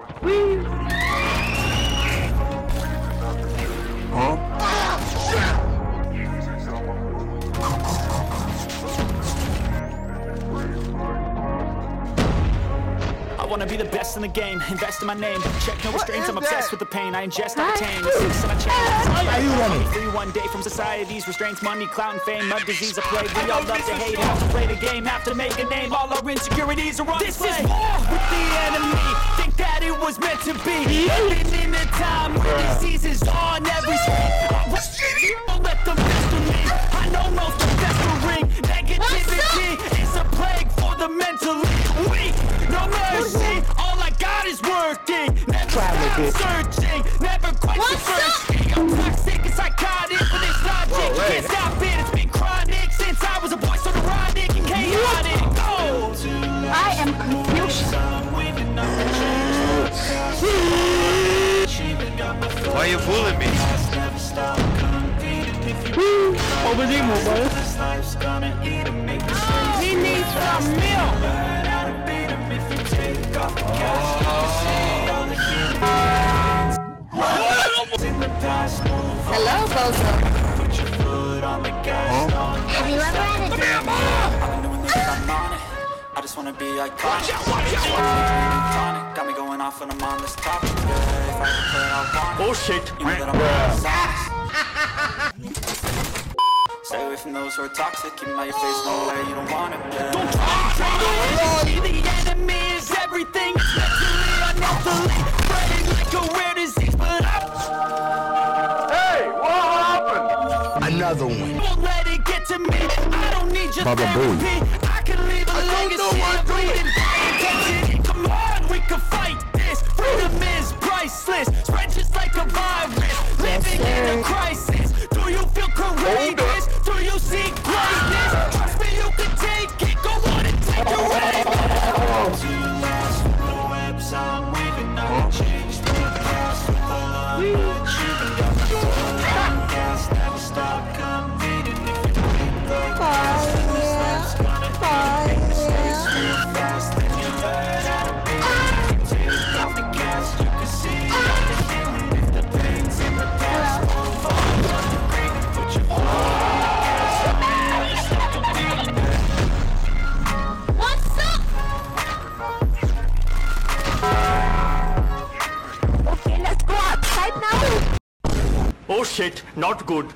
I wanna be the best in the game, invest in my name. Check no restraints, I'm obsessed that? with the pain. I ingest, I retain, the six and I change. Are you running? Free one day from society's restraints, money, clout, and fame, a disease, a plague. We all love to hate, have to play the game, have to make a name. All our insecurities are on display. This is war with the enemy. Think that it was meant to be. Living in a time where disease is on every street. Don't let them pester me. I know most of festering. Negativity is a plague for the mentally weak. No mercy. All I got is working. Never stop searching. Never quite What's thirsty. I'm toxic and psychotic, you fooling me? Opening mobile. He needs some milk. Hello, Bozo. Have you ever had a I just wanna be iconic. Watch out, watch out. Got me going off when I'm on this topic. Yeah, if I can play it, I want it. Oh shit. You know that I'm honest. Stay away from those who are toxic. Keep 'em out your face, no way, you don't want it. Yeah. Don't try to The enemy is everything. Mentally, unhealthily. Spreading like a rare disease, but I Hey, what happened? Another one. won't let it get to me. I don't need your Baba Booey. therapy. I can leave a legacy of bleeding Living Oh shit. Not good.